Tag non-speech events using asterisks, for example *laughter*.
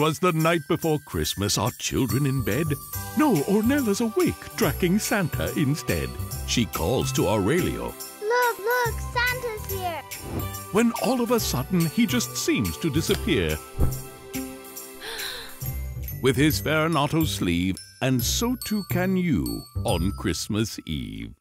'Twas the night before Christmas, our children in bed. No, Ornella's awake, tracking Santa instead. She calls to Aurelio, Look, look, Santa's here. when all of a sudden he just seems to disappear. *gasps* With his Ferronato sleeve, and so too can you on Christmas Eve.